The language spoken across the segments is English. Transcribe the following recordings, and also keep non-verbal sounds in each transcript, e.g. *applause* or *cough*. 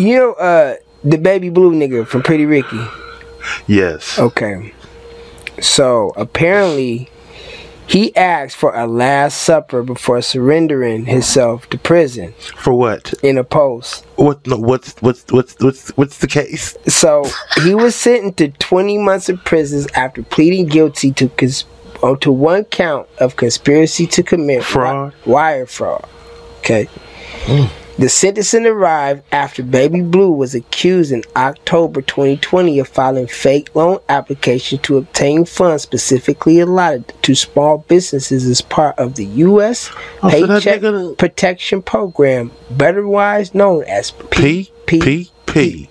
You know, uh, the baby blue nigga from Pretty Ricky. Yes. Okay. So apparently, he asked for a last supper before surrendering himself to prison For what? in a post. What? No, what's what's what's what's what's the case? So he was sentenced to 20 months of prison after pleading guilty to cons- oh, to one count of conspiracy to commit Fraud. wi- wire fraud. Okay. The sentencing arrived after Baby Blue was accused in October 2020 of filing fake loan applications to obtain funds specifically allotted to small businesses as part of the U.S. Oh, Paycheck nigga- Protection Program, betterwise known as PPP. P P.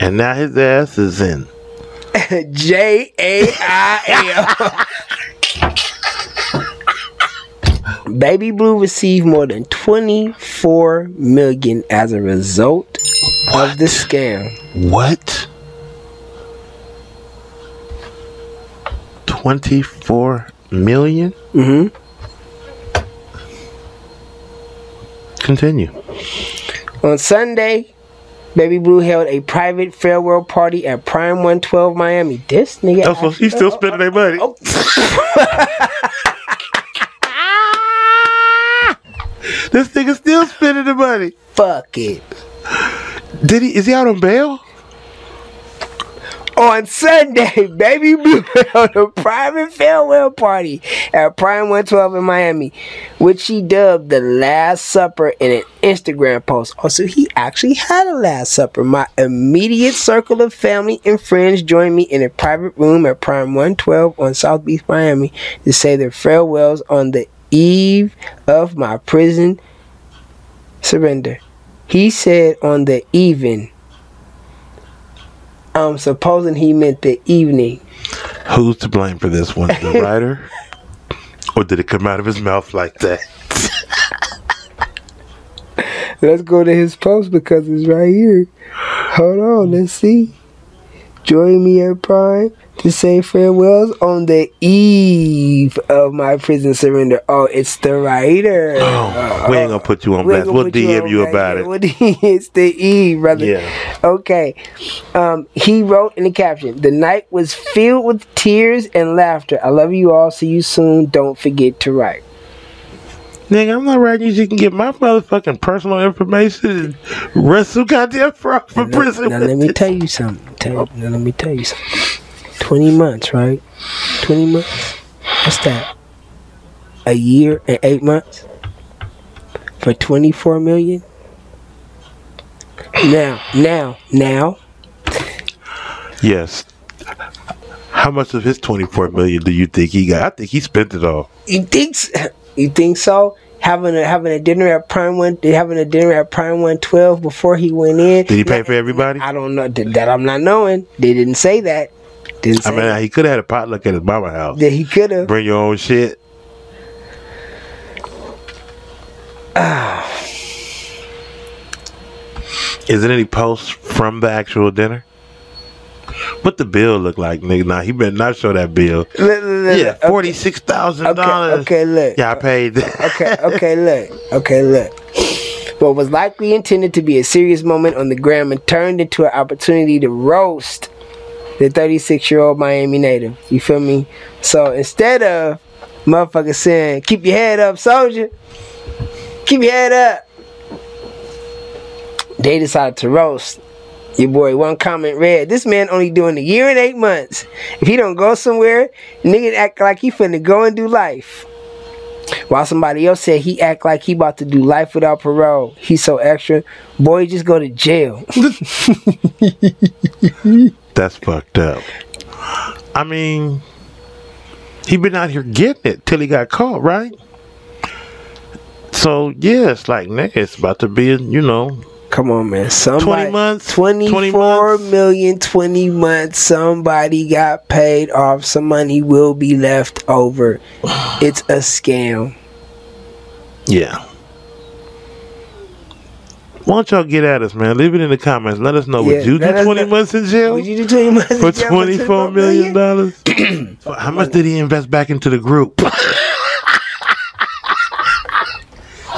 And now his ass is in. *laughs* J A I L. *laughs* Baby Blue received more than 24 million as a result of the scam. What? Twenty-four million. Mhm. Continue. On Sunday, Baby Blue held a private farewell party at Prime 112 Miami. This nigga. Oh, so he's still spending their money. Oh. *laughs* *laughs* This nigga still spending the money. Fuck it. Did he? Is he out on bail? On Sunday, *laughs* Baby Blue held a private farewell party at Prime 112 in Miami, which he dubbed the Last Supper in an Instagram post. Also, he actually had a Last Supper. My immediate circle of family and friends joined me in a private room at Prime 112 on South Beach, Miami, to say their farewells on the eve of my prison surrender. He said on the even. I'm supposing he meant the evening. Who's to blame for this one? The writer, or did it come out of his mouth like that? *laughs* Let's go to his post because it's right here. Hold on, let's see. Join me at Prime to say farewells on the eve of my prison surrender. Oh, it's the writer. Oh, we ain't gonna put you on blast. We'll put you DM you about it. It's *laughs* the eve, brother. Yeah. Okay. Um, he wrote in the caption, "The night was filled with tears and laughter. I love you all. See you soon. Don't forget to write." Nigga, I'm not writing you. You can get my motherfucking personal information and rest some goddamn fraud for Now, prison. now let me tell you something. Tell, now let me tell you something. Twenty months, right? Twenty months. What's that? A year and eight months for twenty-four million. Now, now, now. Yes. How much of his 24 million do you think he got? I think he spent it all. You think? You think so? Having a having a dinner at Prime One, having a dinner at Prime One Twelve before he went in. Did he pay for everybody? I don't know that, that I'm not knowing. They didn't say that. Didn't say I mean, he could have had a potluck at his mama house. Yeah, he could have. Bring your own shit. Ah. Is there any posts from the actual dinner? What the bill look like, nigga? Nah, he better not show that bill. Look, look, look, Yeah. Okay. forty six thousand Okay, dollars. okay, look. Yeah, I paid. that. *laughs* Okay, okay, look. Okay, look. What was likely intended to be a serious moment on the gram and turned into an opportunity to roast the 36 year old Miami native. You feel me? So instead of motherfucker saying, keep your head up, soldier, keep your head up, they decided to roast your boy. One comment read, this man only doing a year and eight months. If he don't go somewhere, nigga act like he finna go and do life. While somebody else said he act like he about to do life without parole. He's so extra. Boy, just go to jail. *laughs* That's fucked up. I mean, he been out here getting it till he got caught, right? So yeah, it's like it's about to be, you know, Come on, man. Somebody, 20 months, 24 20 months. 20 months. Somebody got paid off. Some money will be left over. *sighs* It's a scam. yeah. Why don't y'all get at us, man? Leave it in the comments. Let us know. Yeah, Would you do twenty know. months in jail Would you do 20 months in for twenty four million dollars? *clears throat* How much did he invest back into the group? *clears throat*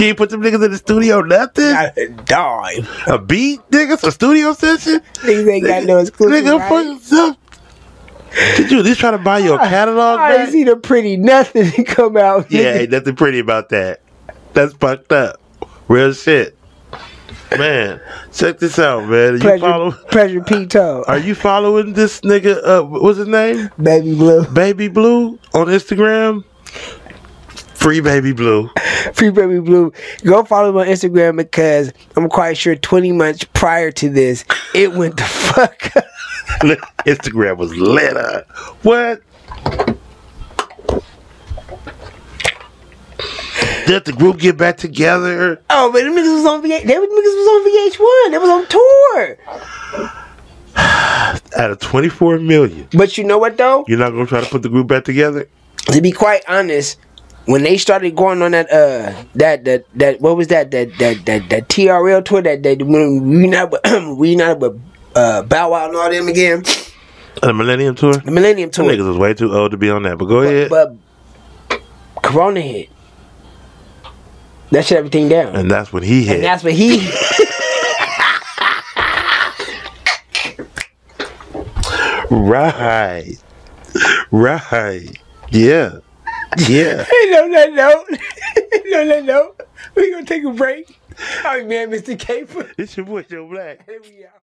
You ain't put them niggas in the studio, nothing. Not a dime. A beat, niggas, a studio session. Niggas ain't got no exclusive. Nigga, right? fucking stuff. Did you at least try to buy your catalog I ain't back? see the pretty nothing *laughs* come out. Yeah, ain't nothing pretty about that. That's fucked up. Real shit. Man, check this out, man. Are you pleasure, follow? pleasure, Pito, Are you following this nigga? Uh, what's his name? baby blue, Baby Blue on Instagram. Free Baby Blue. *laughs* free baby blue. Go follow him on Instagram because I'm quite sure 20 months prior to this, it went the *laughs* fuck. up. *laughs* Instagram was lit up. What? Did the group get back together? Oh, but them niggas was on VH. Them niggas was on VH1. They was on tour. *sighs* Out of 24 million, But you know what though? you're not gonna try to put the group back together? to be quite honest, when they started going on that uh that that that what was that that that that, that TRL tour that that when we not *clears throat* we not with uh Bow Wow and all them again The Millennium Tour? the Millennium Them tour niggas was way too old to be on that, but go ahead. but Corona hit that shut everything down and that's what he hit. and that's what he *laughs* *laughs* right. Right. Yeah. Yeah. *laughs* no *laughs* no no no no no we gonna take a break. I'm man, Mr. Caper. it's your boy Joe Black. Here we are.